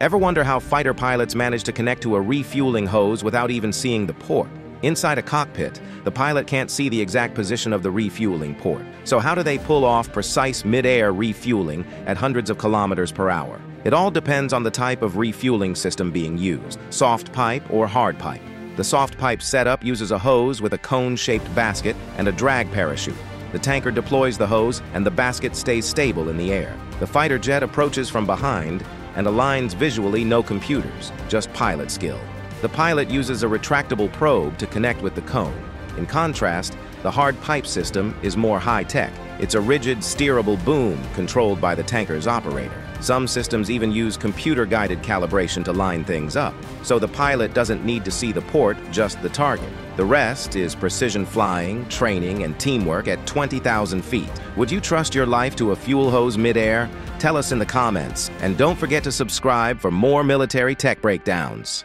Ever wonder how fighter pilots manage to connect to a refueling hose without even seeing the port? Inside a cockpit, the pilot can't see the exact position of the refueling port. So how do they pull off precise mid-air refueling at hundreds of kilometers per hour? It all depends on the type of refueling system being used, soft pipe or hard pipe. The soft pipe setup uses a hose with a cone-shaped basket and a drag parachute. The tanker deploys the hose and the basket stays stable in the air. The fighter jet approaches from behind and aligns visually no computers, just pilot skill. The pilot uses a retractable probe to connect with the cone. In contrast, the hard pipe system is more high-tech. It's a rigid, steerable boom controlled by the tanker's operator. Some systems even use computer-guided calibration to line things up, so the pilot doesn't need to see the port, just the target. The rest is precision flying, training, and teamwork at 20,000 feet. Would you trust your life to a fuel hose midair? Tell us in the comments, and don't forget to subscribe for more military tech breakdowns.